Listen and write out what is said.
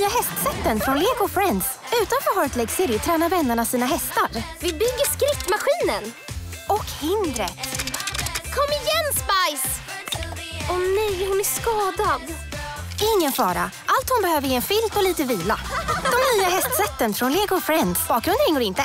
nya hästsätten från Lego Friends. Utanför Heart Lake City tränar vännerna sina hästar. Vi bygger skrittmaskinen! Och hindret. Kom igen Spice! Åh nej, hon är skadad. Ingen fara. Allt hon behöver är en filt och lite vila. De nya hästsätten från Lego Friends. Bakgrunden ingår inte.